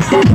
Let's go!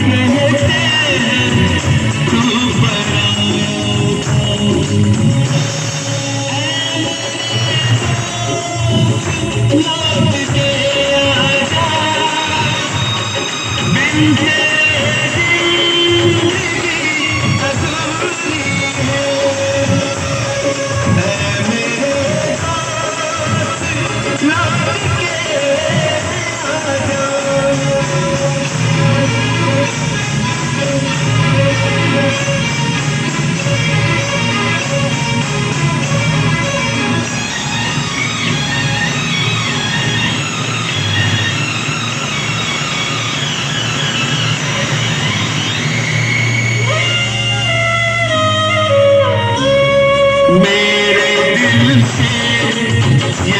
कहते